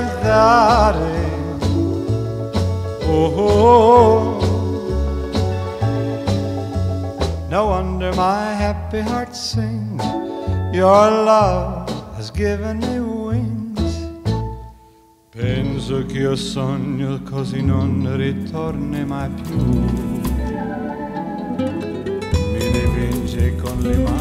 andare. Oh, oh, oh, no wonder my happy heart sings. Your love has given me wings. Penso che io sogno così non ritorni mai più. Mi dipinge con le mani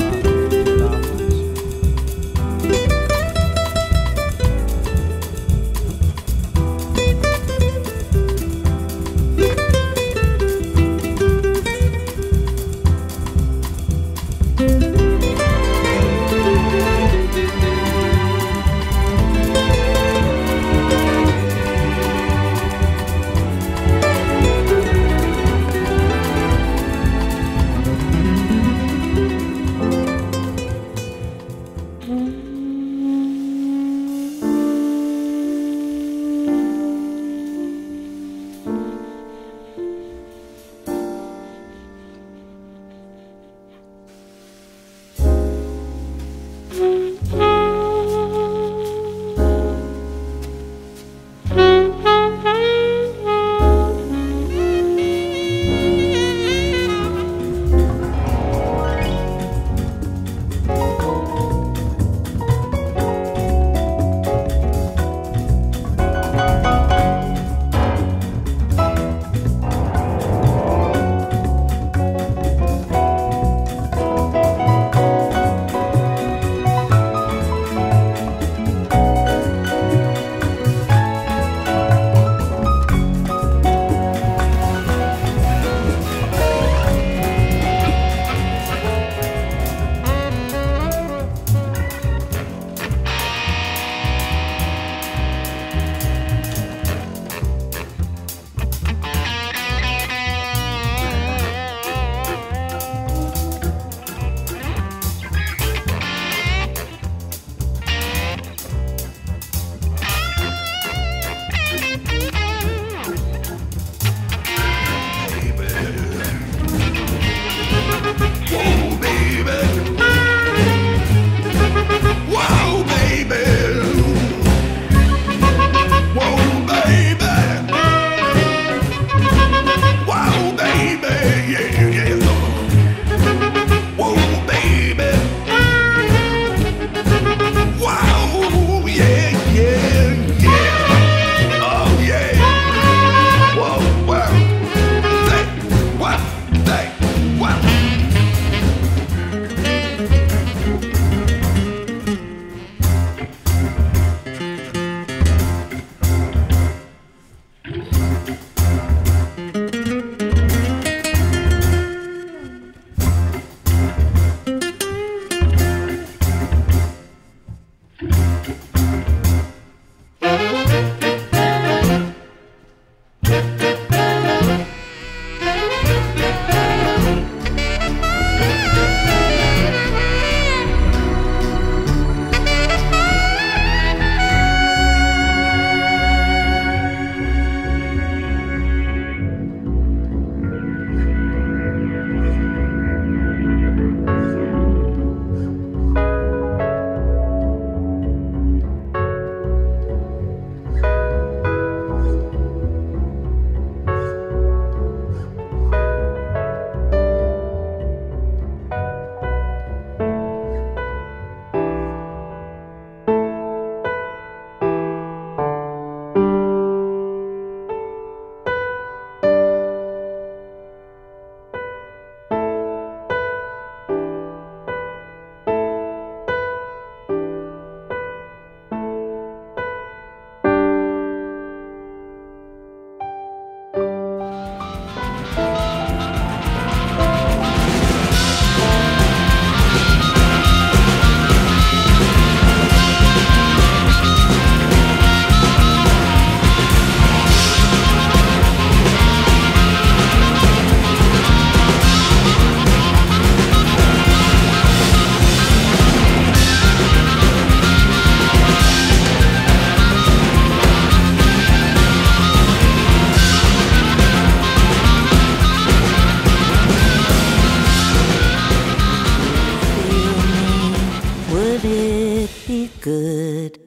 good?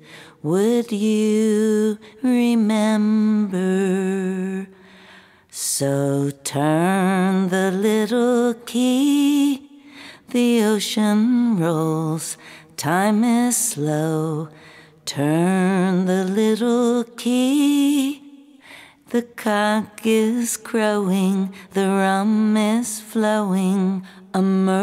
would you remember? So turn the little key, the ocean rolls, time is slow. Turn the little key. The cock is crowing, the rum is flowing, a murmur.